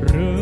Рад